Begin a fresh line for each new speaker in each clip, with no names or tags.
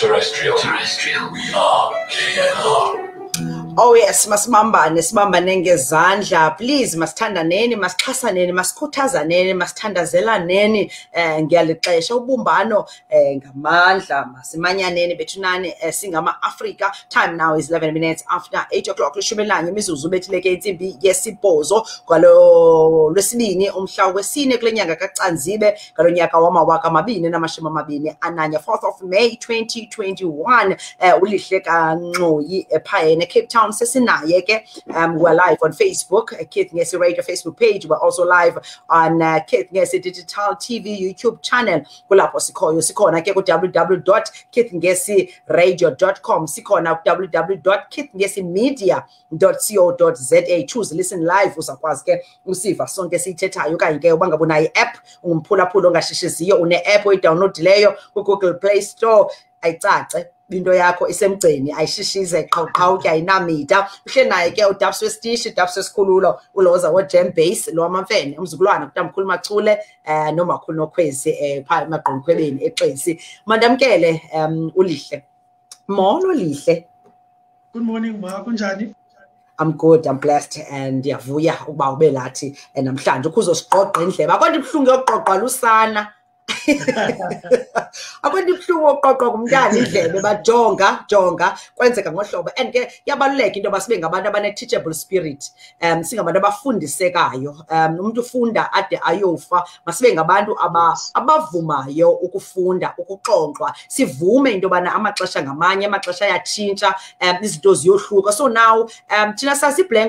Terrestrial. Terrestrial. We are KNR.
Oh yes, masibambane sibambane ngezandla. Please masithandaneni masixhasaneni masikhuthazaneni masithandazelaneni eh ngiyalixesha. Ubumbano eh ngamandla masimanyaneni bethunani eh, singama-afrika. Time now is 11 minutes after 8 o'clock. Lishumi elanye imizuzu bethileke intsimbi yesibhozo. Kwalo lwesibini umhla wesine kule nyanga kacanzibe ngalo nyaka wamawaka amabini namashumi amabini ananye 4th of may 2021 eh ulihle kanxoyi ephayene cape town um we're live on facebook uh, radio facebook page. We're also live on uh, digital tv youtube channel. Kulapho sikhoyo sikhona ke ku-www keithngesi-radio.com sikhona ku-www keithngesimedia.co za choose listen live uzakwazi ke usiva sonke siyithethayo okanye ke uba ngabe unayo i-app ungumphulaphula ongashishiziyo une-app oyidownloadileyo kugoogle play store. Ayicace into yakho isemgceni ayishishize qhawuqhawutya ayinamida. Uhle naye ke udabs wesitishi udabs wesikhululo uloza wojam base lo wamamfene umzukulwana kutamkhulu machule um nomakhulu nokhwezi um phaa emagqonkhwebeni exesi mandamkele um ulihle. Molo lihle.
Good morning, ma. Kunjani?
I'm good, I'm blessed and ndiyavuya ukuba ube lathi eh, namhlanje ukuzosiqoqa indlebe. Akwenti ibuhlungu yokuqoqwa lusana. akwenti ibuhlungu yokuqoqwa ngumntana indlebe bajonga jonga kwenzeka ngohlobo. And ke kuyabaluleka into yoba sibe ngabantu abane-teachable spirit um singabantu abafundisekayo. Um umuntu ufunda ade ayofa masibe ngabantu aba- abavumayo ukufunda ukuxoxwa. Sivume into yobana amaxesha ngamanye amaxesha ayatshintsha um izinto ziyohluka. So now um thina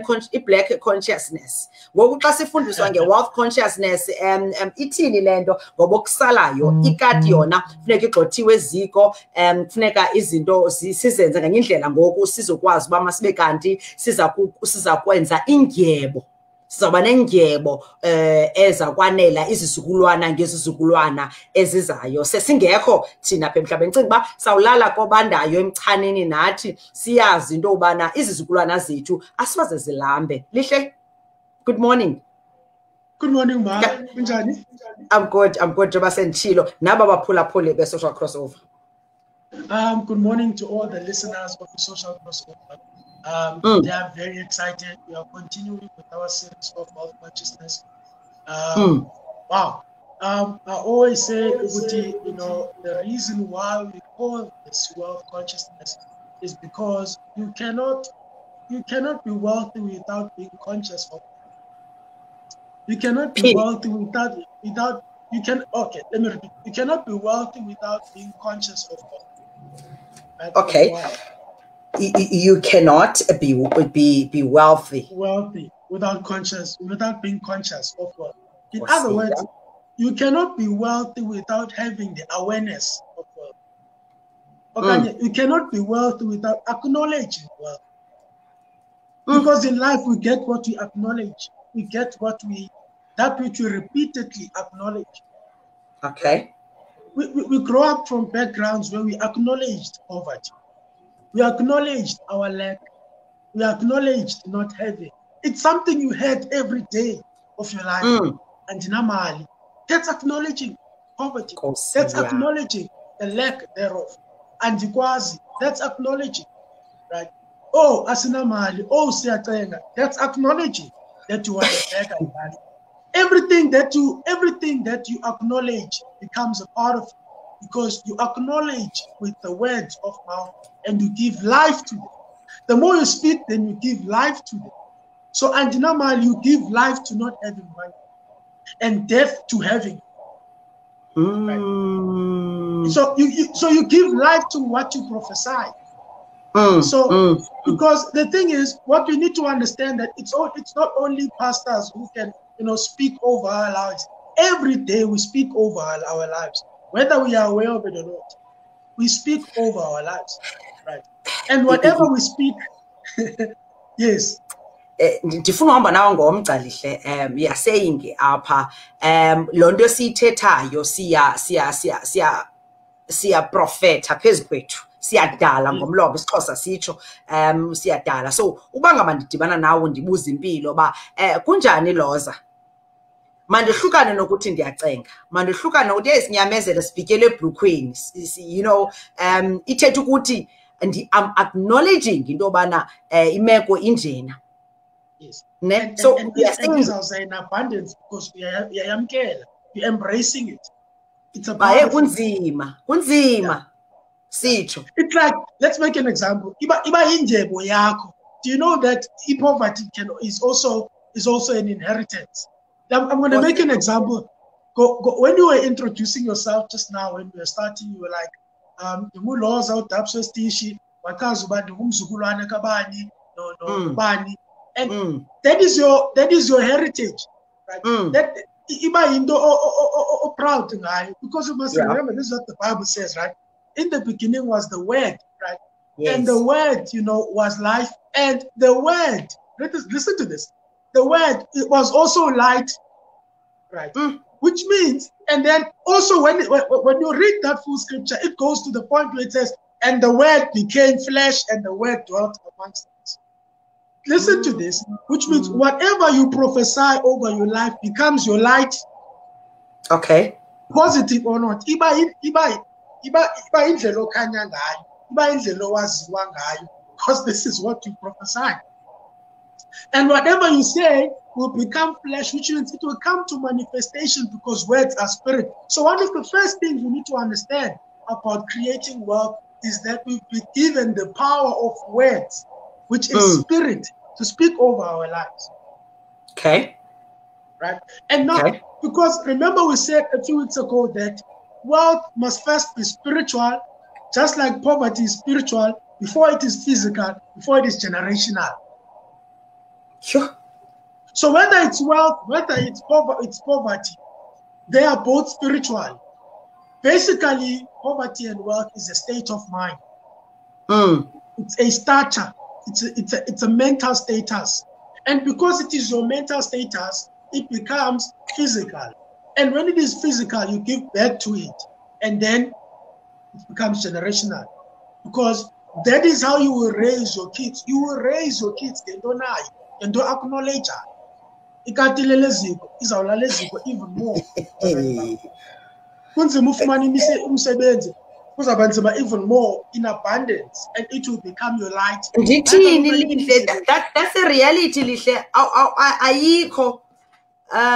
con- i-black consciousness. Ngoku xa sifundiswa nge-wealth consciousness um, um ithini le nto? Ngoba okusalayo. Ikati yona funeka igxothiwe eziko um funeka izinto zi- sizenze ngenye indlela ngoku sizokwazi uba masibe kanti siza kwenza indyebo sizawuba nendyebo eh eza kwanela izizukulwana ngezizukulwana ezizayo. Sesingekho thina apha emhlabeni ndicinga uba sawulala kobandayo emchanini nathi siyazi into yobana izizukulwana zethu asibaze zilambe. Lihle? Good morning
Good morning, ma.
Yeah. I'm good i'm good njengoba senditshilo naba baphulaphuli be-social crossover
Um, good morning to all the listeners of the social crossover. Um,
Mm.
They are very excited. We are continuing with our series of wealth consciousness. Um,
Mm.
Wow. Um, I always say, Uguti, you know, the reason why we call this wealth consciousness is because you cannot, you cannot be wealthy without being conscious of. You cannot be wealthy without, without. You can okay. Let me repeat. You cannot be wealthy without being conscious of wealth.
Okay. You cannot be be be wealthy
wealthy without conscious without being conscious of wealth. In
see
other words,
that.
you cannot be wealthy without having the awareness of wealth.
Mm.
Okay, you cannot be wealthy without acknowledging wealth.
Mm.
Because in life we get what we acknowledge, we get what we that which we repeatedly acknowledge.
okay
We, we, we grow up from backgrounds where we acknowledged poverty. We acknowledged our lack. We acknowledged not having. It's something you had every day of your life.
Mm.
And normally, that's acknowledging poverty.
Nkosi
That's
yami.
acknowledging the lack thereof. And kwazi, that's acknowledging, right? Oh, asinamali. Oh, siyacenga. That's acknowledging that you are a beggar. Everything that you, everything that you acknowledge becomes a part of you because you acknowledge with the words of mouth and you give life to them. The more you speak, then you give life to them. So, and normally you give life to not having money and death to having.
Mm.
So you, you so you give life to what you prophesy.
Mm.
So
Mm.
because the thing is, what we need to understand that it's all it's not only pastors who can you know speak over our lives. Every day we speak over our, our lives, whether we are aware of it or not. We speak over our lives, right? And whatever we speak, yes,
Eh, ndifuna uhamba nawe ngomgcalihle um you're saying apha. Um loo nto siyithethayo siya siya siya siya siyaprofetha phezu kwethu. Siyadala ngomlomo isixhosa sitsho. Um siyadala. So uba ngaba ndidibana nawe ndibuza impilo uba um kunjani loza mandihlukane nokuthi ndiyacenga. Mandihlukane nokuthi ezinyamezele sibhityele ebhlukhweni you know um ithetha ukuthi i'm acknowledging into yobana um imeko injena.
Yes.
ne?
And,
so
and, and,
we are
and
saying
izawuza in abundance because uyayamkela you're embracing it. It's a
baye
part of it.
kunzima. Kunzima sitsho.
It's like let's make an example. Iba iba injebo yakho. Do you know that poverty can is also is also an inheritance? I'm, I'm going to make an example. Go, go, when you were introducing yourself just now when we were starting you were like um ndinguloza udapso stishi wakazi uba ndingumzukulwane kabani no no
Mm.
bani and
mm,
that is your that is your heritage right?
Mm,
that iba into o- o- o- o- o- proud ngayo because you must
Yeah.
remember this is what the bible says right? In the beginning was the word right?
Yes.
and the word you know was life. And the word let us listen to this. The word it was also light right.
Mm.
which means and then also when, when when you read that full scripture it goes to the point where it says and the word became flesh and the word dwelt amongst us. Listen to this which means
Mm.
whatever you prophesy over your life becomes your light.
Okay.
Positive or not iba i- iba iba iba indlela okhanya ngayo iba indlela owaziwa ngayo because this is what you prophesy. And whatever you say will become flesh which means it will come to manifestation because words are spirit so one of the first things we need to understand about creating wealth is that we've been given the power of words which is
Mm.
spirit to speak over our lives
okay
right? And not
Okay.
because remember we said a few weeks ago that wealth must first be spiritual, just like poverty is spiritual before it is physical, before it is generational.
sure
So whether it's wealth, whether it's poverty, it's poverty, they are both spiritual. Basically, poverty and wealth is a state of mind.
mm,
It's a stature. It's a, it's a, it's a mental status. And because it is your mental status, it becomes physical. And when it is physical, you give birth to it. And then it becomes generational. Because that is how you will raise your kids. You will raise your kids. They don't know. They don't acknowledge her. Ikati lele ziko izawulala eziko even more. Kunzima ufumana imise- umsebenzi kuzawuba nzima even more in abundance and it will become your light.
Ndithini
That's
lihle That- that, that's a reality lihle Aw- aw- a- ayikho.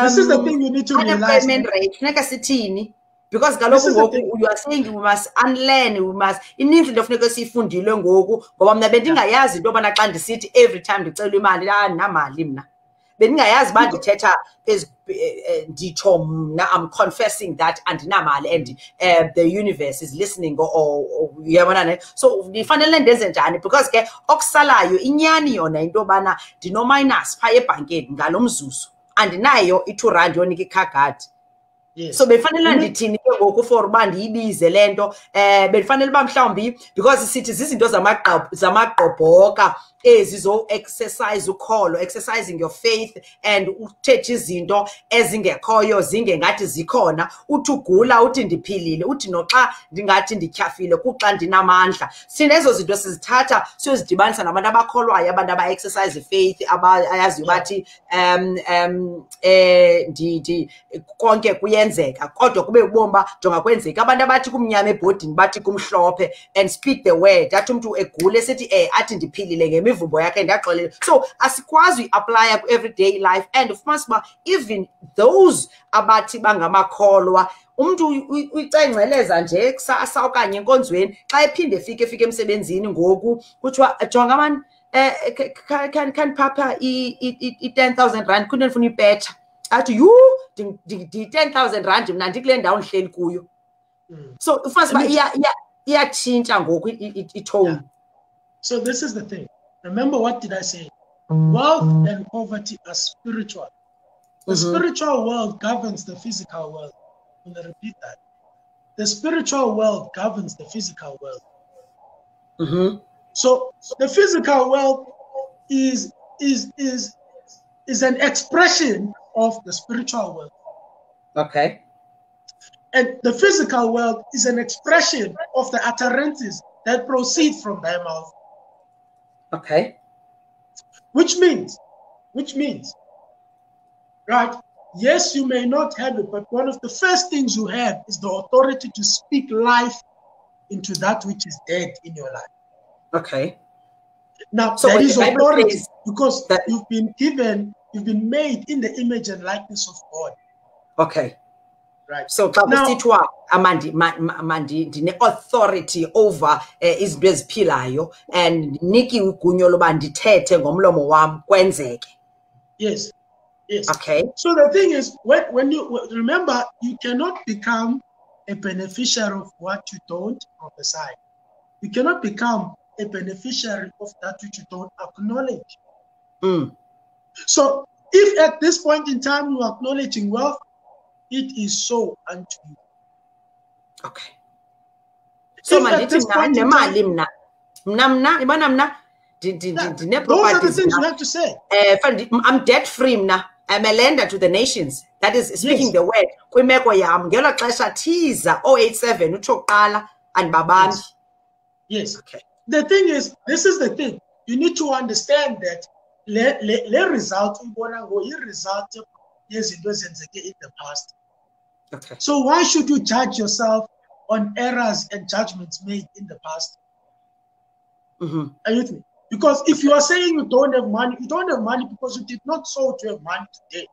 This is the
Um,
thing you need to realize.
unemployment rate funeka sithini? Because
This
kaloku
is the
ngoku
thing.
you are saying we must unlearn we must ininzi into funeka siyifundile ngoku ngoba mna bendingayazi into yobana xa ndisithi every time ndicelwa imali ah ndinamali mna. Bendingayazi uba ndithetha phezu eh, eh, nditsho mna i'm confessing that and andinamali and uh, the universe is listening uyabona ne? So ndifanele ndenze njani? Because ke okusalayo inyani yona into yobana ndinominus phaa ebhankeni ngalo mzuzu. Andinayo i-two rand yonika ikhagadi
Yes.
so befanele
Mhm.
ndithini ke ngoku for uba ndiyibize le nto? Um bendifanele uba mhlawumbi because sithi zizinto zamagqobhoka ezi zo-exercise ukholo exercising your faith and uthethe izinto ezingekhoyo zingengathi zikhona. Uthi ugula uthi ndiphilile uthi noxa ndingathi ndityhafile kuxa ndinamandla. Sinezo zinto sizithatha siyozidibanisa nabantu abakholwayo abantu aba-exercise faith abayaziyo
Yeah.
bathi um um eh ndi konke kuyenzeka. Kodwa kube ubomba jonga kwenzeka abantu abathi kumnyama ebhodini bathi kumhlophe and speak the word. Athi umntu egule esithi eh athi ndiphilile ngemivumbo yakhe ndiyaxolela so asikwazi uyiaplya ku-everyday life and ufumanisa uba even those abathi bangamakholwa umntu uyi- uyi- uyicengceleza nje kusasa okanye enkonzweni xa ephinde efike efike emsebenzini ngoku kuthiwa jonga mani um can can papa i-ten thousand rand kunto ndifuna ipetsha athi yu ndi-ten thousand rand mna ndikule ndawo ndihleli kuyo
Mm.
so ufumanisa uba
And
iya- iya- iyatshintsha ngoku itone.
So this is the thing. Remember what did I say? Wealth and poverty are spiritual. The
Mhm.
spiritual world governs the physical world. I'm going to repeat that. The spiritual world governs the physical world.
Mhm.
So the physical world is is is is an expression of the spiritual world.
okay
And the physical world is an expression of the utterances that proceed from thy mouth.
Okay
Which means, which means, right? yes, you may not have it, but one of the first things you have is the authority to speak life into that which is dead in your life.
Okay.
Now,
So
that is authority because
that-
you've been given, you've been made in the image and likeness of God.
Okay.
Right.
So xa kusithiwa ndine-authority over um izinto eziphilayo and ndinikiwe igunyo loba ndithethe ngomlomo wam kwenzeke
Yes. Yes.
okay
So the thing is, when, when you remember, you cannot become a beneficiary of what you don't prophesy. You cannot become a beneficiary of that which you don't acknowledge.
mm.
So if at this point in time you are acknowledging wealth, it is so unto you.
okay so mandithi mna nemali mna mna mna ibona mna ndi- ndi- ndi-
Those are the things you have to say.
Eh, I'm debt free mna I'm a lender to the nations that is speaking
Yes.
the word kwimeko yam ngelo xesha thiza 087 utsho kuqala andibabambi
Yes.
okay
The thing is, this is the thing. You need to understand that le, le, le result uyibona ngo i-result yezinto ezenzeke in the past.
okay
So why should you judge yourself on errors and judgments made in the past?
Mhm.
Are you with me? Because if you are saying you don't have money, you don't have money because you did not sow to have money today.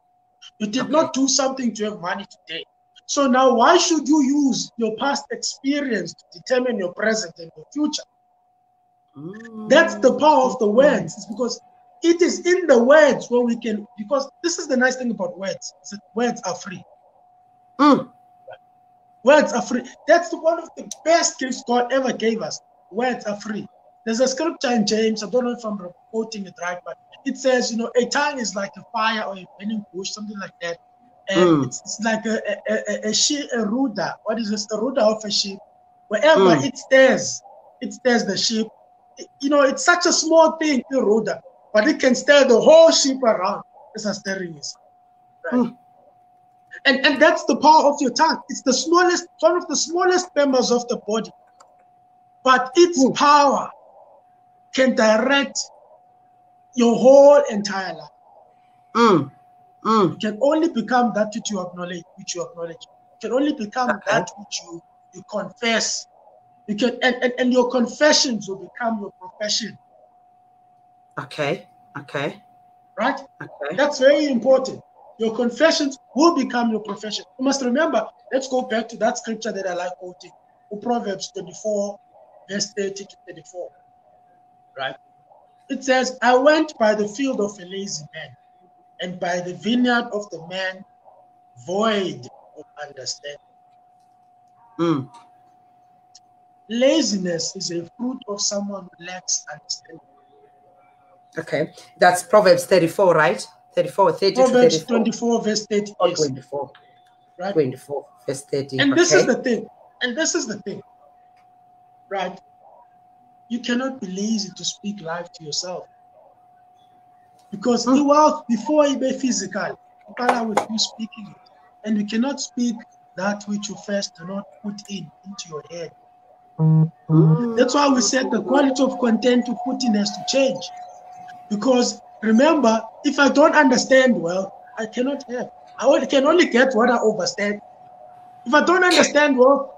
You did
Okay.
not do something to have money today. So now why should you use your past experience to determine your present and your future? That's the power of the words. It's because it is in the words where we can, because this is the nice thing about words. words are free.
Mm.
Words are free. That's one of the best gifts God ever gave us. Words are free. There's a scripture in James, I don't know if I'm quoting it right, but it says, you know, a tongue is like a fire or a burning bush, something like that. And
Mm.
it's, it's like a, a, a, a sheep, a rudder. What is this? A rudder of a sheep. Wherever
Mm.
it stares, it stares the sheep. It- you know, it's such a small thing, a rudder, but it can stare the whole sheep around It's a steering is. Right?
Mm.
And, and that's the power of your tongue. It's the smallest, one of the smallest members of the body. But its
Mm.
power can direct your whole entire life.
Mm. Mm.
You can only become that which you acknowledge, which you acknowledge. You can only become
Okay.
that which you, you confess. You can and, and, and your confessions will become your profession.
Okay. Okay.
Right?
Okay.
That's very important. Your confessions will become your profession. You must remember, let's go back to that scripture that I like quoting. Proverbs 24, verse 30 to 34. Right? It says, I went by the field of a lazy man, and by the vineyard of the man void of understanding.
Mm.
Laziness is a fruit of someone who lacks understanding.
Okay. That's Proverbs 34, right? 34, 30
Proverbs
34.
24, verse 30.
Or
yes,
24.
right?
24, verse 30.
And this
okay.
is the thing. And this is the thing. Right? You cannot be lazy to speak life to yourself. Because
Mm.
the wealth before it be physical, color with you speaking it. And you cannot speak that which you first do not put in into your head.
Mm.
That's why we said the quality of content you put in has to change. Because remember, if I don't understand well, I cannot have. I can only get what I understand. If I don't understand well,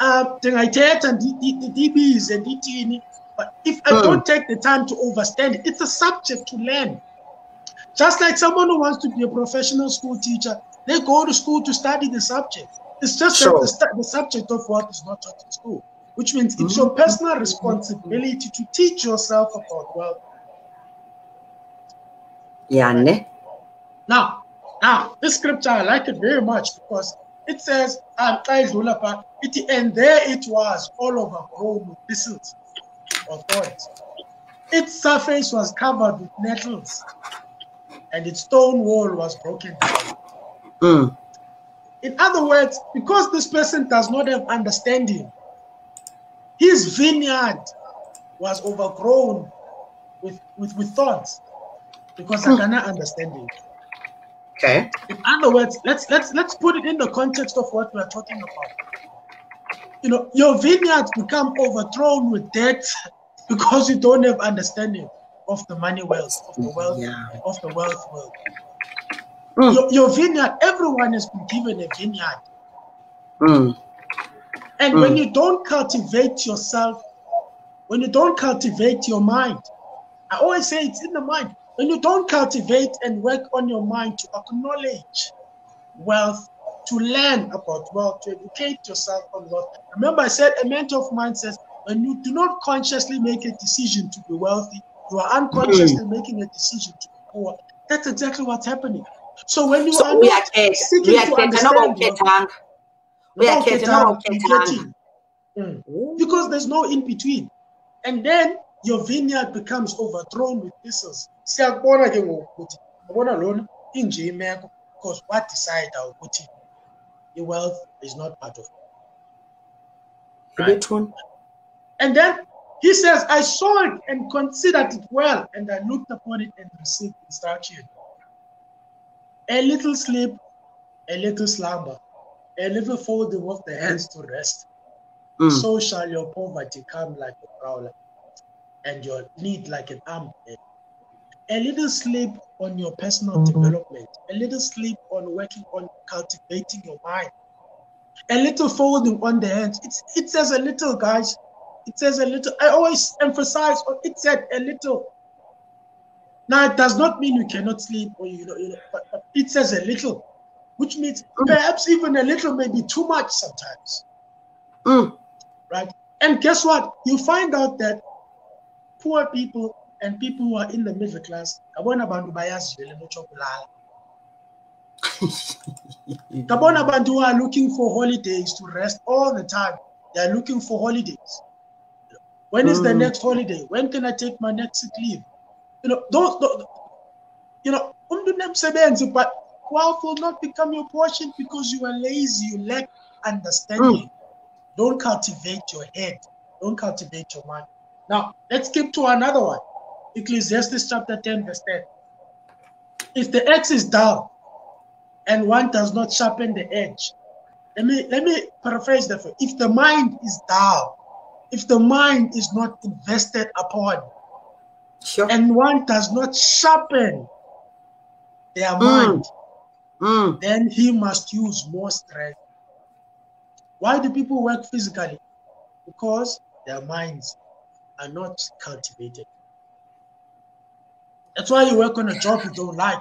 then uh, ndingayithetha ndi- ndi- and ndithini. But if I
Mm.
don't take the time to understand it, it's a subject to learn. Just like someone who wants to be a professional school teacher, they go to school to study the subject. It's just
Sure.
the, the subject of what is not taught in school, which means it's your personal responsibility to teach yourself about wealth.
Yeah, ne?
Now, now this scripture I like it very much because it says, xa idlula phaa, ithi, and there it was, all overgrown with thistles or thorns. Its surface was covered with nettles, and its stone wall was broken down.
Mm.
In other words, because this person does not have understanding, his vineyard was overgrown with, with, with thorns because I cannot understand it.
Okay.
In other words, let's let's let's put it in the context of what we are talking about. You know, your vineyards become overthrown with debt because you don't have understanding of the money wealth, of the wealth,
Yeah.
of the wealth world.
Mm.
Your, your vineyard, everyone has been given a vineyard.
Mm.
And
Mm.
when you don't cultivate yourself, when you don't cultivate your mind, I always say it's in the mind. When you don't cultivate and work on your mind to acknowledge wealth, to learn about wealth, to educate yourself on wealth. Remember, I said a mentor of mine says, when you do not consciously make a decision to be wealthy, you are unconsciously making a decision to be poor. That's exactly what's happening. So when you
so
are not
uyakhetha
seeking to
uyakhetha noba
understand wealth,
ukhethanga uyakhetha noba ukhethanga
getting. Mm. Because there's no in between. And then your vineyard becomes overthrown with thistles. Siyakubona ke ngoku ukuthi yabona lona inje imeko because what decide ukuthi the wealth is not part of it. And then he says, I saw it and considered it well, and I looked upon it and received instruction. A little sleep, a little slumber, a little folding of the hands to rest.
Mm.
So shall your poverty come like a prowler, and your need like an armed man. A little sleep on your personal development, a little sleep on working on cultivating your mind, a little folding on the hands. It's, it says a little, guys. It says a little. I always emphasize on it said a little. Now it does not mean you cannot sleep or you know, you know but, but it says a little, which means perhaps even a little may be too much sometimes
Mm.
right? And guess what? You find out that poor people and people who are in the middle class, ngabona abantu bayaziyela into yokulala. Ngabona abantu who are looking for holidays to rest all the time. They are looking for holidays. When is the
Mm.
next holiday? When can I take my next sick leave? You know, those, those you know, unemsebenzi, but wealth will not become your portion because you are lazy, you lack understanding. Don't cultivate your head. Don't cultivate your mind. Now, let's skip to another one. Ecclesiastes chapter 10, verse 10. If the axe is dull and one does not sharpen the edge, let me let me paraphrase that. for. If the mind is dull, if the mind is not invested upon,
Sure.
and one does not sharpen their
Mm.
mind,
Mm.
then he must use more strength. Why do people work physically? Because their minds are not cultivated. That's why you work on a job you don't like.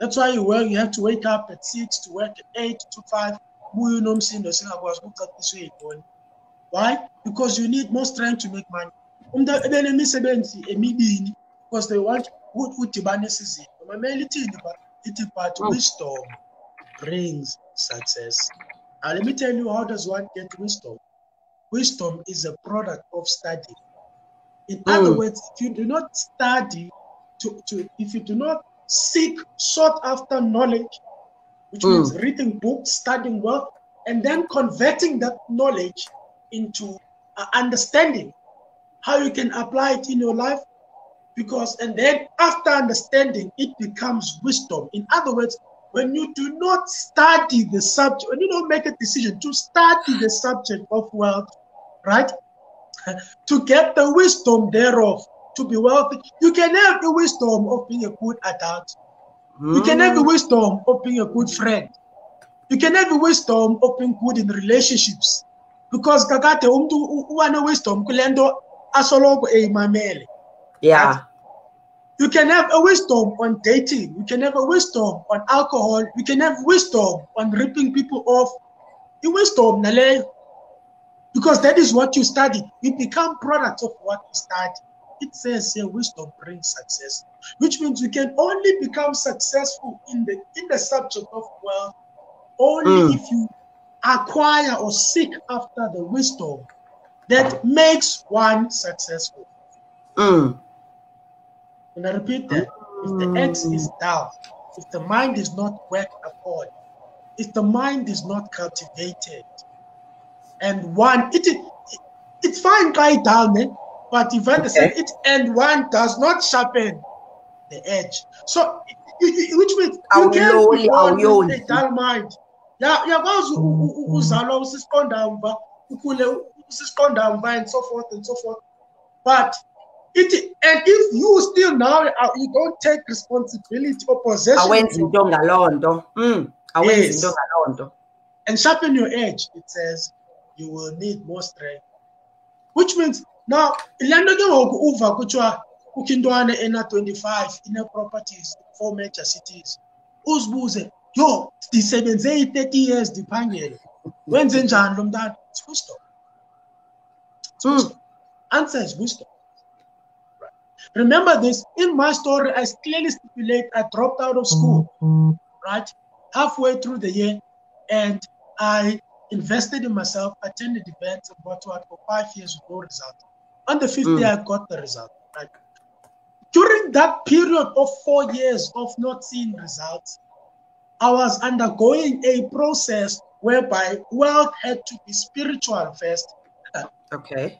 That's why you work, you have to wake up at six to work at eight to five. Buye unomsindo singakwazi ukucaciswa yibona. Why? Because you need more strength to make money. Umuntu ebenemisebenzi emibini because they want u- udibanisa izinto. Mamela ithini? Ithi but
Mm.
wisdom brings success. Now let me tell you how does one get wisdom? Wisdom is a product of study. In other
Mm.
words, if you do not study, to, to if you do not seek, sought after knowledge, which
Mm.
means reading books, studying well, and then converting that knowledge into uh, understanding how you can apply it in your life. Because, and then after understanding, it becomes wisdom. In other words, when you do not study the subject, when you don't make a decision to study the subject of wealth, right? to get the wisdom thereof, to be wealthy, you can have the wisdom of being a good adult. You can have the mm. wisdom of being a good friend. You can have the wisdom of being good in relationships. Because kakade umuntu u- uwane wisdom kulento asoloko eyimamele.
Yeah.
You can have a wisdom on dating. You can have a wisdom on alcohol. You can have wisdom on ripping people off. The wisdom, nale, because that is what you study. You become products of what you study. It says here, wisdom brings success, which means you can only become successful in the in the subject of wealth only
Mm.
if you acquire or seek after the wisdom that makes one successful.
Mm.
And I repeat that. If the X is down, if the mind is not worked upon, if the mind is not cultivated, and one, it, it it's fine, guy down, eh? But if I understand it, and one does not sharpen the edge. So, you- you- which means you can't be born with a dull mind. Uyakwazi u- uzalwa usisiqonda mva ukhule usisiqonda mva and so forth and so forth. But It, and if you still now uh, you don't take responsibility or possession
awenzi into ngaloo nto. Mm awenzi into ngaloo nto.
And sharpen your edge, it says you will need more strength. Which means now ke ngoku uva kuthiwa kukho intwana ena-25 ine-properties four major cities. Uzibuze yho ndisebenze i-thirty years ndiphangele. Wenze njani lo mntana?
Mm.
answer is wisdom remember this in my story i clearly stipulate i dropped out of school right halfway through the year and I invested in myself, attended events and what for five years with no result. On the fifth
Mm.
day, I got the result. Right. During that period of four years of not seeing results, I was undergoing a process whereby wealth had to be spiritual first.
okay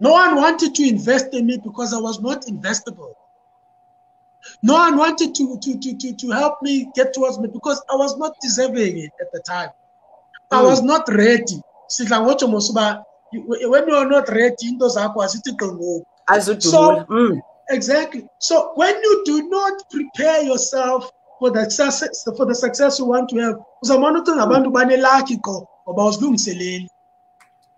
No one wanted to invest in me because I was not investable. No one wanted to, to, to, to, to help me get towards me because I was not deserving it at the time. I
Mm.
was not ready. Sidla ngotsho mos When you're not ready, into zakho ngoku.
azudubula mm
Exactly. So when you do not prepare yourself for the success for the success you want to have, uzamane ucinga abantu banelakhi qho ngoba uzilungiseleli.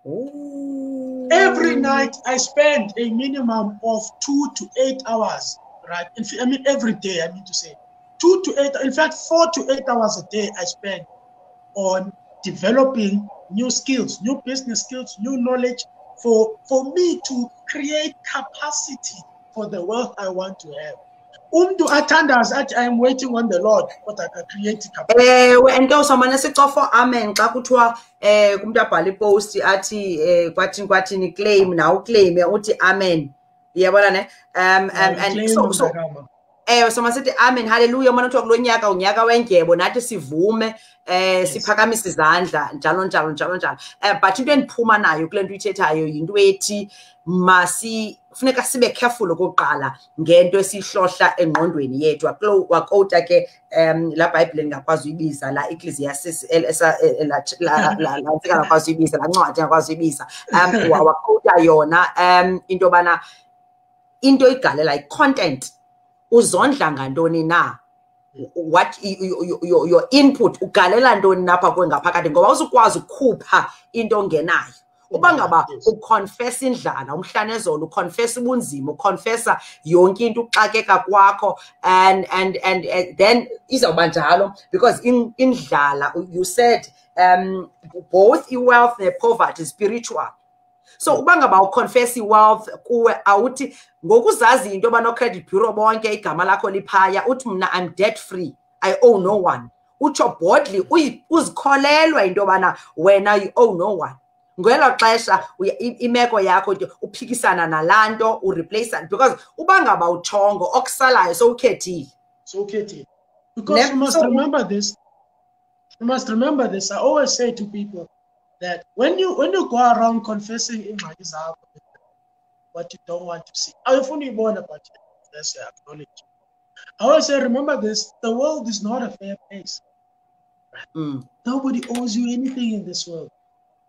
Ooh.
Every night I spend a minimum of two to eight hours, right? I mean, every day, I mean to say, two to eight, in fact, four to eight hours a day I spend on developing new skills, new business skills, new knowledge for, for me to create capacity for the wealth I want to have. Umntu athandazi athi I'm waiting on the Lord, but I can create capacity.
ewe entoso mane sicofo amen xa kuthiwa eh kumntu abhala ipost athi eh kwathini kwathini claim nawe uclaim uthi amen uyabona ne um um and so so Eh so masithi amen haleluya manje kuthiwa kulo nyaka unyaka wendyebo nathi sivume eh siphakamise izandla njalo njalo njalo njalo. Eh but into endiphuma nayo kule nto uyithethayo yinto ethi masi funeka sibe careful okokuqala ngento esihlohla engqondweni yethu. Wakota ke um laa bhayibhile ndingakwazi uyibiza la ecclesiastes el- esa- el- la- la- la- la ntsika ngakwazi uyibiza laa ncwadi ngakwazi uyibiza um wa- wakota yona um into yobana into igalela i-content uzondla ngantoni na? What your, your input ugalela ntoni napha kwengaphakathi ngoba uzukwazi ukukhupha into ongenayo. Uba ngaba
Yes.
uconfessa indlala umhlanezolo uconfessa ubunzima uconfessa yonke into uxakeka kwakho and and and, and then izawuba njalo because in indlala you said um both i-wealth ne-poverty spiritual so uba ngaba uconfess i-wealth kuwe awuthi ngokuzazi into yoba no-credit bureau bonke igama lakho liphaya uthi mna i'm debt free i owe no one utsho bodly uyi- uzikholelwa into yobana wena you owe no one ngelo xesha uya- i- imeko yakho nje uphikisana nalaa nto ureplacea because uba ngaba utshongo okusalayo sowukhethile
So okay, T. Because
Ne-
you must
so-
remember this. You must remember this. I always say to people that when you when you go around confessing ingxaki zakho, what you don't want to see, awufuni uyibona but that's acknowledge. I always say, remember this: the world is not a fair place.
Mm.
Nobody owes you anything in this world.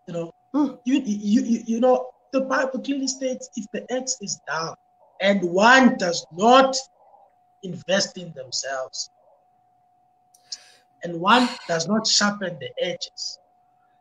You know,
Mm.
you, you, you, you know, the Bible clearly states if the X is down and one does not invest in themselves and one does not sharpen the edges.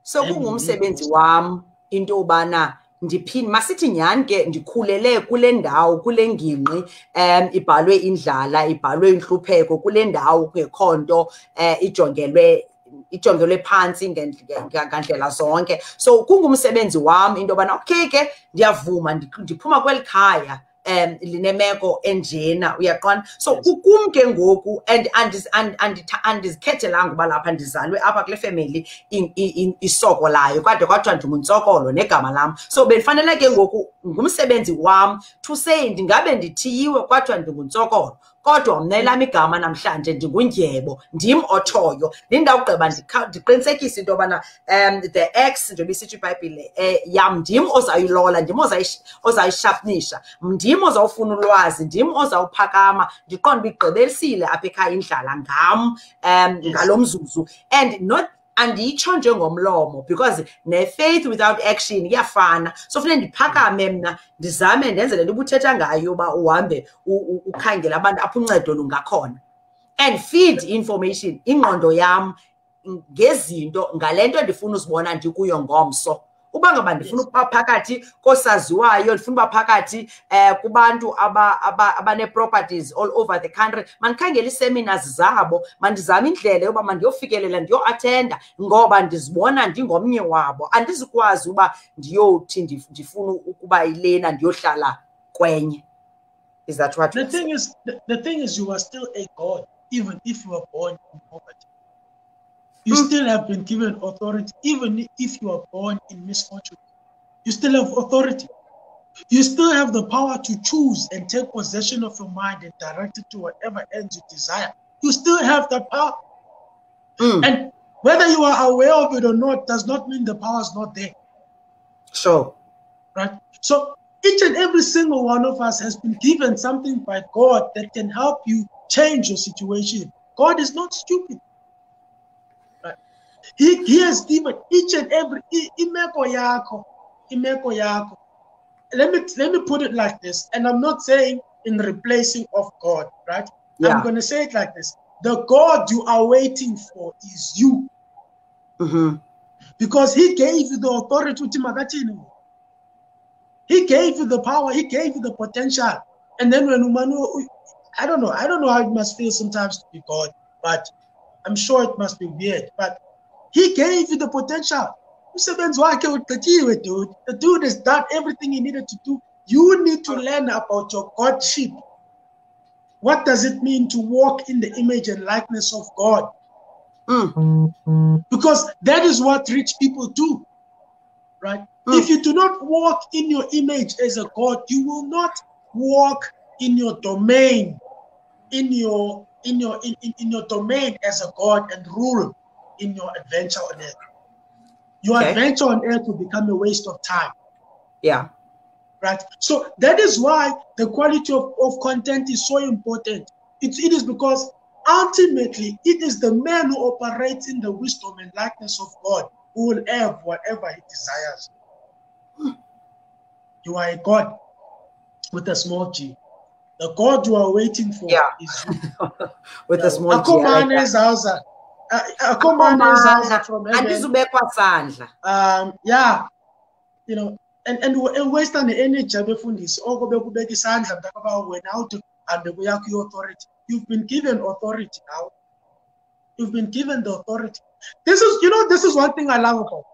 So
Then
kungumsebenzi
you-
wam into yobana ndiphinde masithi nyhani ke ndikhulele kule ndawo kule ngingqi um ibhalwe indlala ibhalwe intlupheko kule ndawo kungekho nto um ijongelwe ijongelwe phantsi ngen- nge- ngandlela zonke. So kungumsebenzi wam into yobana okay ke ndiyavuma ndi- ndiphuma kweli khaya um linemeko enjena uyaqona? So
Yes.
kum ke ngoku and andiz- and- anditha- andizikhethelanga uba lapha ndizalwe apha kule family i- i- i- isoko layo kade kwathiwa ndinguntsokolo negama lam. So bendifanele ke ngoku ngumsebenzi wam to say ndingabe ndithiyiwe kwathiwa ndinguntsokolo kodwa mna elam igama namhlanje ndingundyebo ndim otshoyo ndindawugqiba ndiqinisekise into yobana um the x njengoba isitsho ibhayibhile um yam ndim ozawuyilola ndim ozayish- ozayishapnisha ndim ozawufuna ulwazi ndim ozawuphakama ndiqonde uba igqibelisile apha ekhaya indlala ngam um ngalo mzuzu. And not andiyitsho njengomlomo because ne-faith without action iyafana. So funeka ndiphakame mna ndizame ndenze le nto ubuthetha ngayo uba uhambe ukhangele abantu apho uncedo lungakhona. And feed information ingqondo yam ngezinto ngale nto ndifuna uzibona ndikuyo ngomso uba ngaba ndifuna ukuba phakathi kosaziwayo ndifuna uba phakathi um kubantu abane-properties all over the country. Mandikhangela ii-seminars zabo mandizame indlela yoba mandiyofikelela ndiyo-athenda ngoba ndizibona ndingomnye wabo. Andizikwazi uba ndiyothi ndifuna ukuba yilena ndiyohlala kwenye. Is that what
the thing is the, the thing is you are still a god even if you are born in poverty You mm. still have been given authority, even if you are born in misfortune. You still have authority. You still have the power to choose and take possession of your mind and direct it to whatever ends you desire. You still have that power. Mm. And whether you are aware of it or not does not mean the power is not there.
So,
Right? So each and every single one of us has been given something by God that can help you change your situation. God is not stupid. He, he has given each and every imeko yako, imeko yako. Let me let me put it like this, and I'm not saying in replacing of God, right? Yeah. I'm going to say it like this: the God you are waiting for is you,
mm-hmm.
because He gave you the authority to magatini. He gave you the power. He gave you the potential. And then when Umanu, I don't know, I don't know how it must feel sometimes to be God, but I'm sure it must be weird. But he gave you the potential. Umsebenzi wakhe ugqityiwe, dude. The dude has done everything he needed to do. You need to learn about your Godship. What does it mean to walk in the image and likeness of God?
Mm.
Because that is what rich people do, right? Mm. If you do not walk in your image as a God, you will not walk in your domain, in your in your in, in, in your domain as a God and rule in your adventure on earth. Your okay. adventure on earth will become a waste of time.
Yeah.
Right. So that is why the quality of, of content is so important. It, it is because ultimately it is the man who operates in the wisdom and likeness of God who will have whatever he desires. You are a God with a small g. The God you are waiting for
yeah.
is
with a small g.
Like akomane from
andizubekwa sandla
um yeah you know and and waste ne-energy abefundisi oko bekubeka isandla mntakabawo wena awuthi hambe kuyakho i-authority. You've been given authority now. You've been given the authority. This is you know this is one thing i love about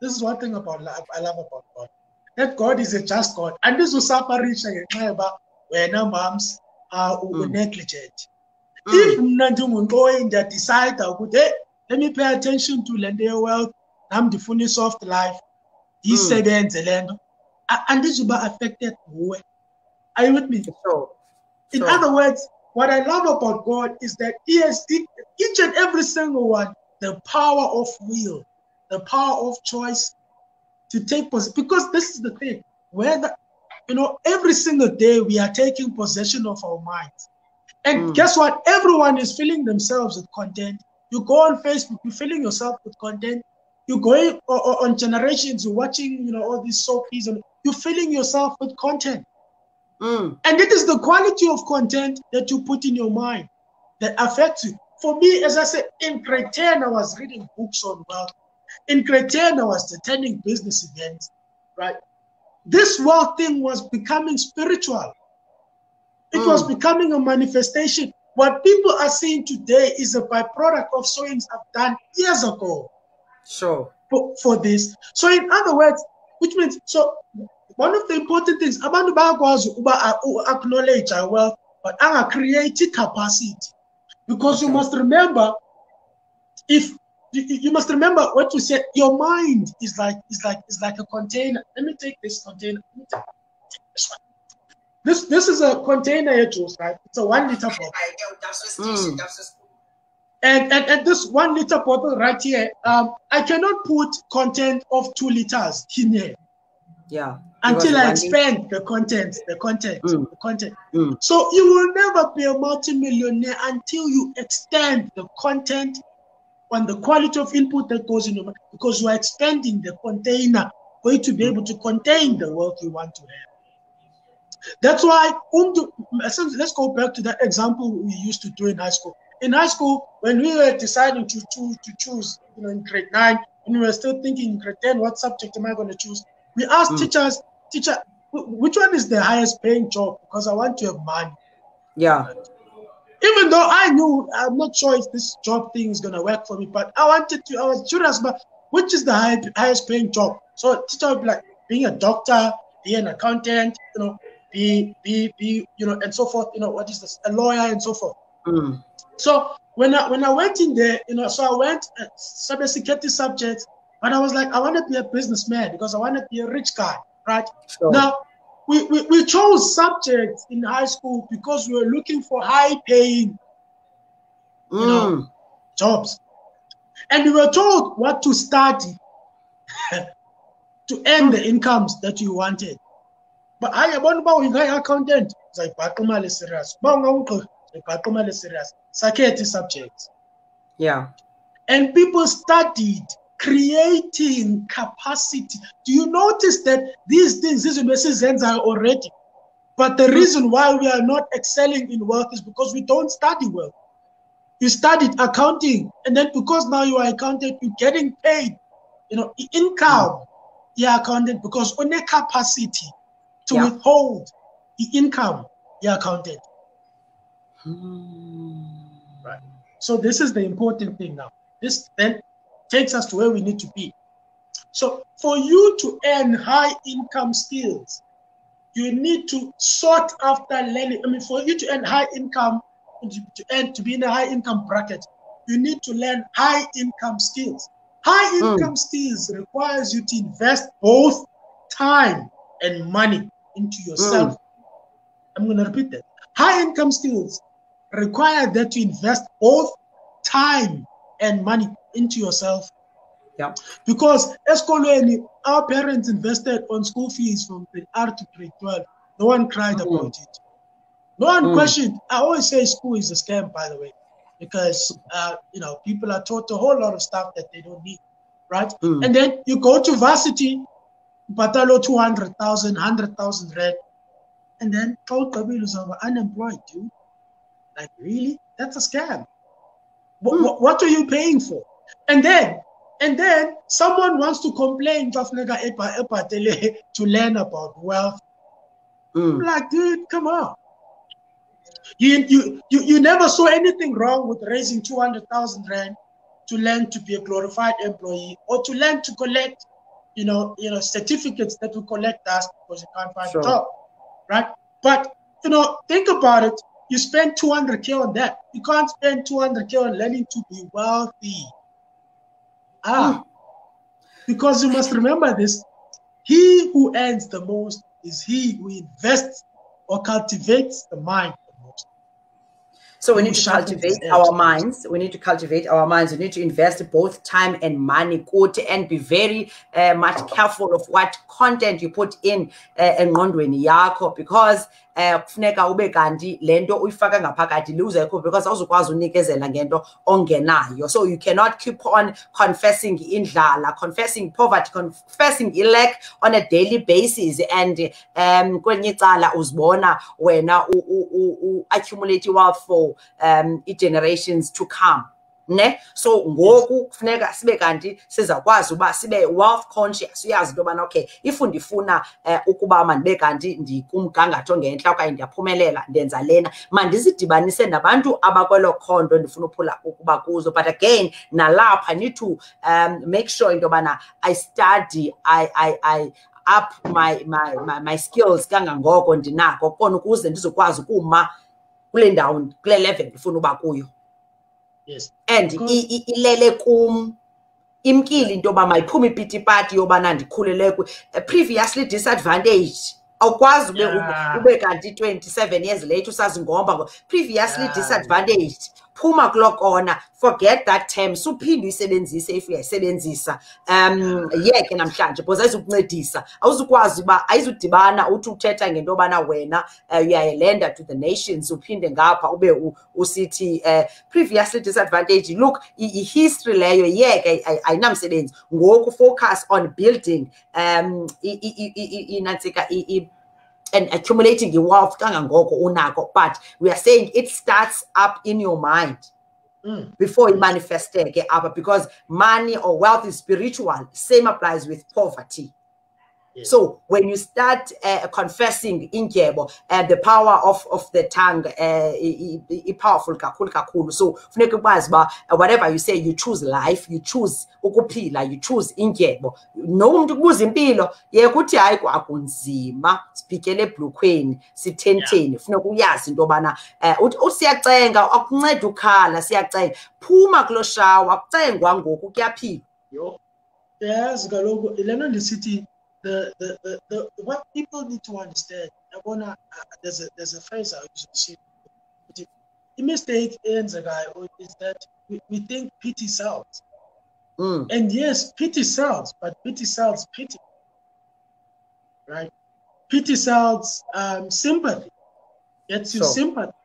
this is one thing about i love about god. That god is a just god. Andizusafarisha ngenxa yoba wena moms uh, mm. negligent Hmm. if mna ndinguntoyi ndiyadicide ukuthi hey let me pay attention to le nto ye-wealth. Nam ndifuna i-soft life. Ndiyisebenze le nto. Andizuba affected nguwe are you with me?
Sure.
in sure. other words what i love about god is that he has each and every single one the power of will the power of choice to take possession because this is the thing whether you know every single day we are taking possession of our minds and mm. guess what? Everyone is filling themselves with content. You go on Facebook, you're filling yourself with content. You're going on generations, you're watching, you know, all these soapies, and you're filling yourself with content.
Mm.
And it is the quality of content that you put in your mind that affects you. For me, as I said, in grade 10, I was reading books on wealth. In grade 10, I was attending business events, right? This wealth thing was becoming spiritual. It mm. was becoming a manifestation. What people are seeing today is a byproduct of sowings I've done years ago.
Sure.
For, for this. So, in other words, which means, so one of the important things, abantu bayakwazi ukuba acknowledge our wealth, but create capacity. Because okay. you must remember, if you, you must remember what you said, your mind is like is like is like a container. Let me take this container. Let me take this one. This this is a container juice, right? It's a one liter bottle. Mm. And, and and this one liter bottle right here, um, I cannot put content of two liters in here.
Yeah.
Until I expand the content, the content,
mm.
the content.
Mm.
So you will never be a multimillionaire until you extend the content on the quality of input that goes in your mind because you are expanding the container for you to be able to contain the work you want to have. That's why, umdu- let's go back to that example we used to do in high school. In high school, when we were deciding to choose, to choose, you know, in grade nine, and we were still thinking in grade 10, what subject am I going to choose? We asked
Mm.
teachers, teacher, which one is the highest paying job? Because I want to have money.
Yeah.
Even though I knew, I'm not sure if this job thing is going to work for me, but I wanted to, I was curious about which is the high, highest paying job. So teacher would be like being a doctor, being an accountant, you know, be, be, be, you know, and so forth, you know, what is this, a lawyer and so forth.
Mm.
So when I when I went in there, you know, so I went uh, cybersecurity subjects, but I was like, I want to be a businessman because I want to be a rich guy, right? Now, we, we, we chose subjects in high school because we were looking for high paying you know,
mm.
jobs. And we were told what to study to earn the incomes that you wanted. But I yabona uba uyingayi accountant uzayibhaqa imali serious. Uba ungawugqirha uzayibhaqa imali serious. Sakhethe subjects.
yeah.
And people studied creating capacity. Do you notice that these things, these universities are already? But the reason why we are not excelling in work is because we don't study well. You studied accounting, and then because now you are accountant, you're getting paid. You know, income, hmm. you're accountant because on a capacity to
Yeah.
withhold the income, you're accountant.
Mm.
Right. So this is the important thing now. This then takes us to where we need to be. So for you to earn high income skills, you need to sort after learning. I mean, for you to earn high income, to, earn to be in a high income bracket, you need to learn high income skills. High
Mm.
income skills requires you to invest both time and money into yourself. I'm going to repeat that. High income skills require that you invest both time and money into yourself.
Yeah.
Because esikolweni, our parents invested on school fees from the R to grade 12. No one cried
Mm.
about it. No one
Mm.
questioned. I always say school is a scam, by the way, because uh, you know people are taught a whole lot of stuff that they don't need, right?
Mm.
And then you go to varsity, batalo 200,000, 100,000 rand, and then told Kabilu are unemployed, dude. Like, really? That's a scam. What,
Hmm.
what, are you paying for? And then, and then someone wants to complain to Afnega Epa Epa Tele to learn about wealth.
Mm.
I'm like, dude, come on. You, you, you, you never saw anything wrong with raising 200,000 rand to learn to be a glorified employee or to learn to collect, you know, you know, certificates that will collect us because you can't find
Sure.
a job, right? But, you know, think about it. You spend 200K on that. You can't spend 200K on learning to be wealthy. Ah, because you must remember this. He who earns the most is he who invests or cultivates the mind.
So we need to cultivate our minds. We need to cultivate our minds. We need to invest both time and money, good, and be very uh, much careful of what content you put in uh, engqondweni yakho because uh, kufuneka ube kanti le nto uyifaka ngaphakathi luzekho because unikezela ngento ongenayo. So you cannot keep on confessing indlala confessing poverty confessing lack on a daily basis. And um kwenye icala uzibona wena u- accumulate wealth for um i-generations to come ne? So ngoku kufuneka sibe kanti sizakwazi uba sibe wealth conscious uyazi into yobana okay if ndifuna um ukuba mandibe kanti ndikumgangatho ongentla okanye ndiyaphumelela ndenza lena mandizidibanise nabantu abakwelo khondo ndifuna uphula ukuba kuzo. But again nalapha i need to um, make sure into yobana i study i, I, I up my, my, my, my skills kangangoko ndinako kona ukuze ndizokwazi ukuma kule ndawo kule level ndifuna uba kuyo
Yes.
and ilele kum imkile into yoba mayiphume ipitipati yobana ndikhulele kwi- eh, previously disadvantaged awukwazi ube, ube,
Yeah.
ube kanti 27 years later usazingomba ngo- previously
Yeah.
disadvantaged phuma kuloo kona forget that term. Suphinde uyisebenzise if uyayisebenzisa. Um yeke namhlanje because ayizukuncedisa. Awuzukwazi uba ayizudibana uthi uthetha ngento yobana wena um uyayilenda to the nations uphinde ngapha ube usithi um previously disadvantage. Look i-history leyo yeke ay- ayinamsebenzi. Ngoku focus on building um inantsika and accumulating kangangoko unako but we are saying it starts up in your mind
Mm.
before it manifesteke apha because money or wealth is spiritual. Same applies with poverty
Yes.
so when you start uh, confessing indyebo uh, the power of, of the tongue uh, i- i- i- powerful kakhulu kakhulu. So funeka ukwazi uba uh, whatever you say you choose life you choose ukuphila you choose indyebo nomntu kubuza impilo yeka uthi hayi kwakunzima sibhikele ebhlukhweni sithentheni. Funeka uyazi into yobana um siyacenga akunceda ukhala siyacenga. Phuma kulo shawa akucengwa ngoku kuyaphilwa
Yo. Yazi kaloku le nto ndisithi the, the, the, the, what people need to understand yabona uh, there's a, there's a phrase I use to say ukuthi i-mistake guy is that we, we think pity sells.
Mm.
and yes pity sells but pity sells pity. Right? Pity sells um, sympathy. Gets you
Sure.
sympathy.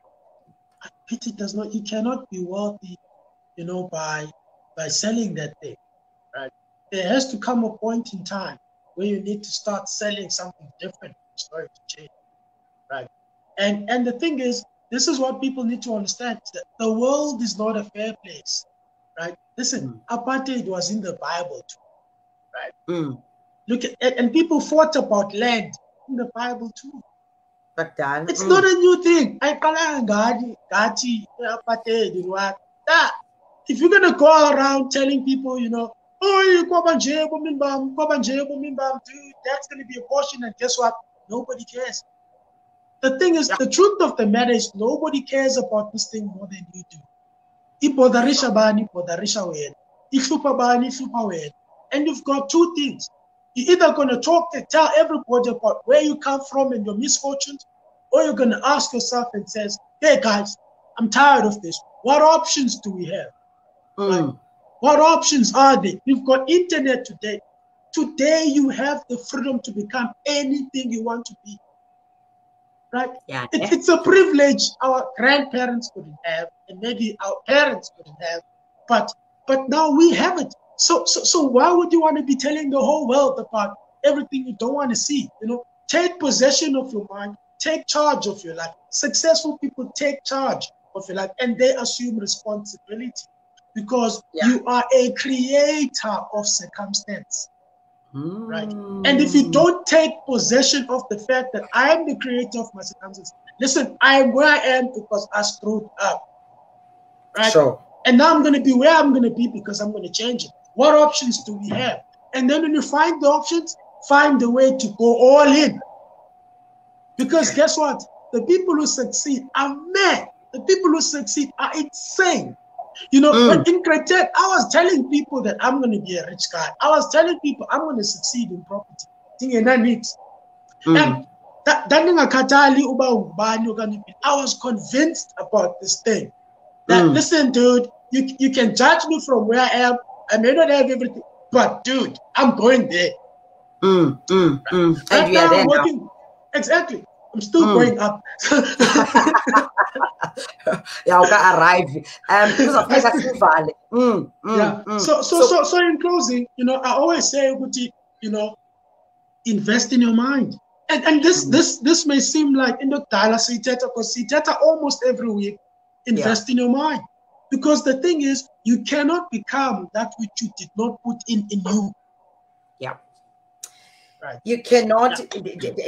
But pity does not you cannot be wealthy you know by by selling that thing right? There has to come a point in time where you need to start selling something different for the story to change right and and the thing is this is what people need to understand that the world is not a fair place right listen apartheid was in the bible too
Mm.
look at and, people fought about land in the bible too
But down.
it's
Mm.
not a new thing. I apartheid what that. If you're gonna go around telling people, you know, oh, kwaba nje bomimbam, kwaba nje bomimbam, dude, that's gonna be abortion, and guess what? Nobody cares. The thing is,
Yeah.
the truth of the matter is, nobody cares about this thing more than you do. Ibodarisha bani, ibodarisha wena. Ihlupha bani, ihlupha wena. And you've got two things. You're either going to talk and tell everybody about where you come from and your misfortunes, or you're going to ask yourself and says, hey guys, I'm tired of this. What options do we have?
Mm.
What options are there? You've got internet today. Today you have the freedom to become anything you want to be. Right?
Yeah.
It, it's a privilege our grandparents couldn't have, and maybe our parents couldn't have, but but now we have it. So so so why would you want to be telling the whole world about everything you don't want to see? You know, take possession of your mind, take charge of your life. Successful people take charge of your life and they assume responsibility because
Yeah.
you are a creator of circumstance. Right.
Mm.
And if you don't take possession of the fact that I am the creator of my circumstances, listen, I am where I am because I screwed up. Right?
Sure.
And now I'm going to be where I'm going to be because I'm going to change it. What options do we have? And then when you find the options, find the way to go all in. Because guess what? The people who succeed are mad. The people who succeed are insane. You know,
Mm.
in Cretet, I was telling people that I'm going to be a rich guy. I was telling people I'm going to succeed in property. Ndingenanix.
Mm.
And that ndandingakhathali uba ungubani okanye uphi. I was convinced about this thing. That
Mm.
listen, dude, you, you can judge me from where I am. I may not have everything, but dude, I'm going there.
Mm. Mm. Mm.
Right
And you are
now,
there
I'm
now.
Exactly. I'm still
Mm.
going up.
Yeah, uka arrive. Um, kuzofika sivale. Mm. Mm.
yeah.
Mm.
So, so, so, so, in closing, you know, I always say, Uguti, you know, invest in your mind. And, and this,
Mm.
this, this may seem like in the Dala Siteta, because Siteta almost every week, invest in your mind. Because the thing is, you cannot become that which you did not put in in you.
You cannot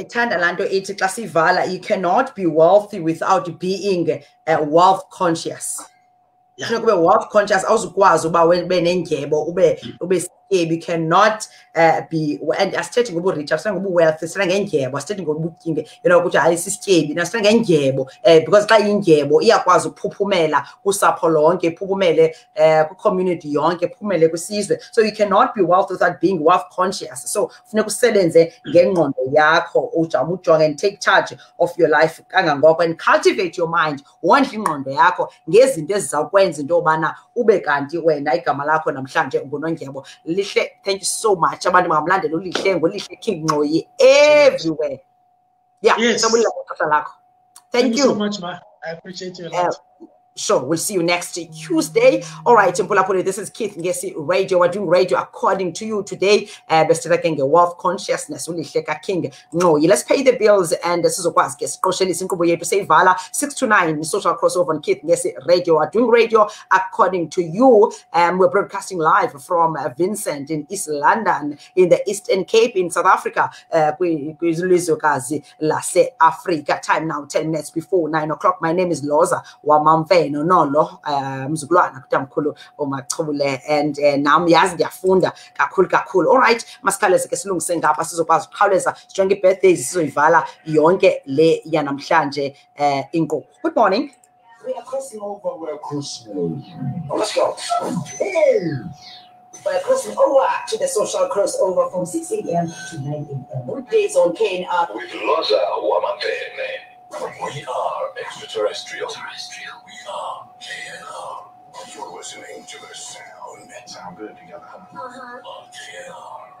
ithanda laa nto ithi xa sivala you cannot be wealthy without being uh, wealth conscious. Funeka ube wealth conscious awuzukwazi uba ube nendyebo ube ube you cannot uh, be and asithethe ngobu-rich asithethe ngobu-wealth sithetha ngendyebo asithethe ngobutyinge you know ukuthi hayi sisityebi nasithetha ngendyebo um because xa iyindyebo iyakwazi ukuphuphumela kusapho lonke iphuphumele um kwicommunity yonke iphuphumele so you cannot be wealth without being wealth conscious. So funeka usebenze ngengqondo yakho ujama and take charge of your life and cultivate your mind. Wondle ingqondo yakho ngezinto ezizawukwenza into yobana ube kanti wena igama lakho namhlanje ngunondyebo lihle thank you so much. Abantu bangamlandela ulihle ngulihle king Nxoyi everywhere. Yeah
Yes. Thank
thank
you so much, ma. I appreciate you a
Uh, Sure, we'll see you next Tuesday. All right, Mpulapuli, this is Keith Ngesi Radio. We're doing radio according to you today. Uh, Bestela King, wealth consciousness, ulihleka King. No, let's pay the bills and this is what guess. Kosheli Sinkubo to say Vala 6 to 9 social crossover on Keith Ngesi Radio. We're doing radio according to you. Um, we're broadcasting live from uh, Vincent in East London, in the Eastern Cape in South Africa. Uh, kwi- kwizilizwekazi lase-Africa. Time now 10 minutes before 9 o'clock. My name is Lhoza Wamamfene Nolo, uh, mzukulwana kutamkhulu umachule and uh, nam yazi ndiyafunda kakhulu kakhulu. All right, masikhawuleze ke silungise ngapha sizokwazi ukukhawuleza sijonge i-birthdays sizoyivala yonke le yanamhlanje uh, inkqubo. Good morning.
We are crossing over. We're crossing over. Let's go. Hey.
We're crossing over to the social crossover from 6 a.m. to 9 a.m. Weekdays on KNR.
With Lhoza Wamamfene. We are extraterrestrial. Terrestrial. KNR. You're listening to the sound. Sound good together, huh? On KNR.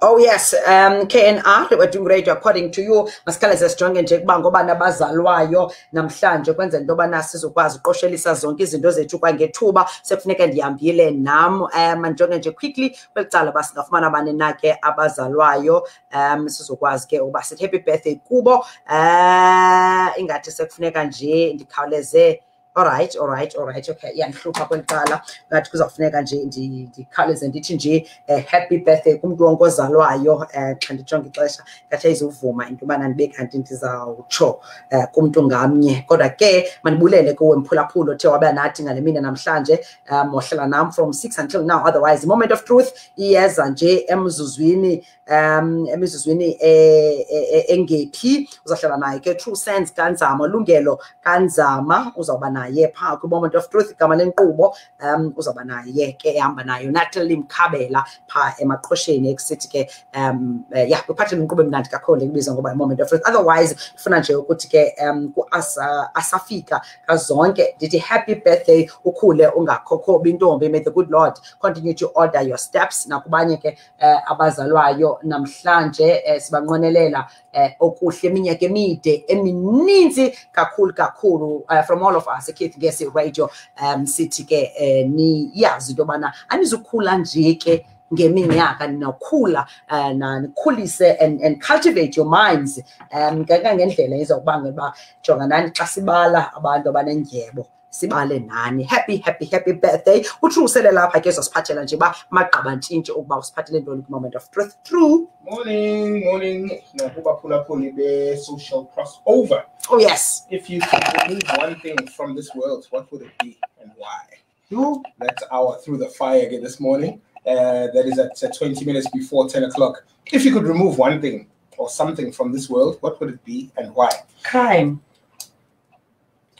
Oh yes, um KNR we're doing radio according to you. Masikhawuleze sijonge nje kuba ngoba nabazalwayo namhlanje kwenzela into yobana sizokwazi uqoshelisa zonke izinto zethu kwangethuba. Sekufuneka ndihambile nam um ndijonge nje quickly kweli cala uba singafumana bani na ke abazalwayo. Um sizokwazi ke uba sithi happy birthday kubo. Um ingathi sekufuneka nje ndikhawuleze alright alright alright okay iyandihlupha kweli cala. Ngathi kuzawufuneka nje ndi- ndikhawuleze ndithi nje um happy birthday kumntu wonke ozalwayo um xa ndijonge ixesha. Ngathi ayizuvuma into yobana ndibe kanti ndizawutsho um kumntu ngamnye. Kodwa ke mandibulele kuwe mphulaphula othe waba nathi ngale mini namhlanje um wahlala nam from six until now. Otherwise moment of truth iyeza nje emzuzwini um emizuzwini eh, eh, eh, engephi. Uzahlala naye ke true sense kanzama lungelo kanzama uzawuba naye phaa kwi-moment of truth igama lenkqubo um uzawuba naye ke ehamba nayo. Natalie mkhabela phaa emaqhosheni ekusithi ke um eh, ya kwiphathela inkqubo emnandi kakhulu ekubizwa ngoba i-moment of truth. Otherwise ifuna nje ukuthi ke um ku-asa asafika kazonke ndithi happy birthday ukhule ungakhokhobi intombi may the good lord continue to order your steps. Nakubanye ke uh, abazalwayo namhlanje uh, sibanqwenelela eh, okuhle iminyaka emide emininzi kakhulu kakhulu eh, from all of us ekeith ngesi radio um sithi ke eh, niyazi into yobana anizukhula nje ke ngeminyaka ninakhula uh, na nikhulise and, and cultivate your minds um kangangendlela izawubangela uba jonga nani xa sibala abantu abanendyebo sibale nani happy happy happy birthday utrue usele lapha ke uzosiphathela nje uba magqabantshintshi ukuba usiphathele ntoni kwi-moment of truth true
Morning, morning. Nakubaphulaphuli be-social crossover.
oh yes
If you could remove one thing from this world, what would it be and why?
you
That's our Through the Fire again this morning. Uh, that is at uh, 20 minutes before 10 o'clock. If you could remove one thing or something from this world, what would it be and why?
crime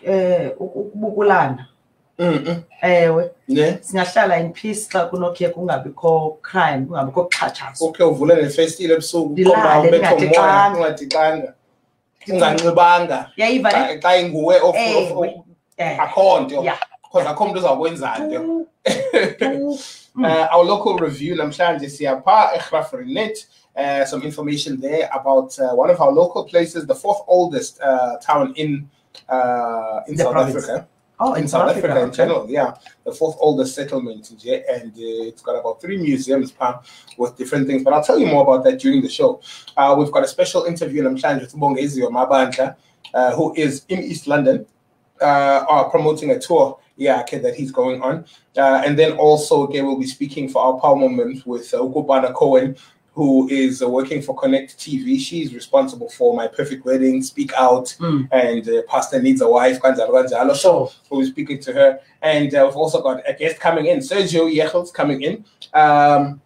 eh ukubukulana. Ewe. Singahlala in peace xa kunokhe kungabikho crime kungabikho kuxhatshazwa
Okay, uvule nefestile ebusuku uqomba ubethwa umoya ungadixanga. Unganxibanga
yayiva le
xa xa inguwe
Eh, eh,
akho nto. Because akho mntu uzawukwenza nto.
Tu-
Uh, our local review namhlanje siyapha eGraaff-Reinet uh, some information there about uh, one of our local places the fourth oldest uh, town in uh, in
The
South
province.
Africa.
Oh
in South Africa in general yeah. The fourth oldest settlement in J- and uh, it's got about three museums with different things. But I'll tell you more about that during the show. Uh, we've got a special interview namhlanje with Bongeziwe Mabandla uh, who is in East London uh, are promoting a tour yeah, okay, that he's going on. Uh, and then also, okay, we'll be speaking for our power moment with uh, Ukubana Cohen, who is uh, working for Connect TV. She's responsible for My Perfect Wedding, Speak Out,
Mm.
and uh, Pastor Needs a Wife. kanjalo. So we'll be speaking to her. And uh, we've also got a guest coming in, Sergio Yechels coming in. Um,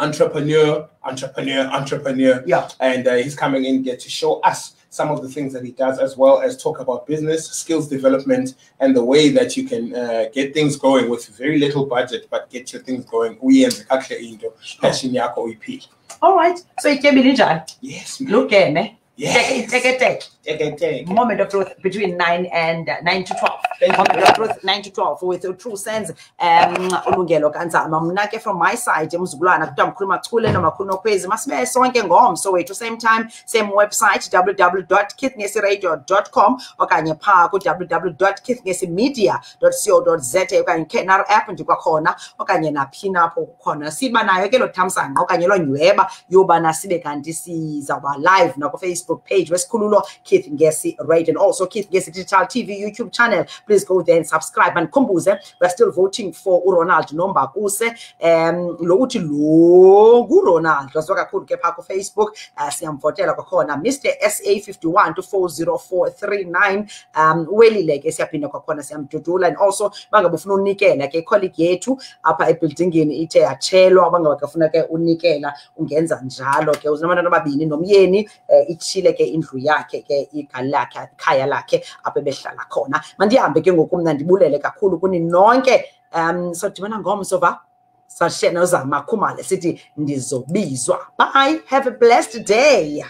entrepreneur, entrepreneur, entrepreneur.
Yeah.
And uh, he's coming in here to show us some of the things that he does, as well as talk about business, skills development, and the way that you can uh, get things going with very little budget, but get your things going. Uyenze kakuhle into, passion yakho uyiphile.
all right so ityebile njani
Yes, man.
lugeme
Yes. Take it, take it.
moment of truth between 9 and uh, 9 to 12
Thank
moment
very
of truth 9 to 12 with the true sense. Um ulungelo kanzama. Mna ke from my side emzukulwana kuthiwa mkhulu machule nomakhulu nokhwezi masibe sonke ngomso wethu same time same website www.keithngesi-radio.com okanye phaa ku-www.keithngesimedia.co.za okanye KNR app ndikwakhona okanye naphina apho kukhona siba nayo ke lo thamsanqa okanye loo nyweba yobana sibe kanti sizawuba live nakufacebook page. Wesikhululo keith ngesi radio and also keith ngesi digital tv youtube channel. Please go there and subscribe. And khumbuze we're still voting for uronald nombakuse um lo uthi lo nguronald. Waziwa kakhulu ke phaa kufacebook. Uh, siyamvotela kwakhona. Mr sa 51 to 40439 um welile ke siyaphinda kwakhona siyamdudula and also bangabe ufuna unikela ke colleague yethu apha ebuildingini ithe yatshelwa. Bangabe kafuna ke unikela ungenza njalo ke. Uzinabantwana ababini nomyeni um itshile ke indlu yakhe ke igali lakhe ikhaya lakhe apho ebehlala khona. Mandihambe ke ngoku mna ndibulele kakhulu kuni nonke um sodibana ngomso va? Sashena uzama khumale sithi ndizobizwa. Bye have a blessed day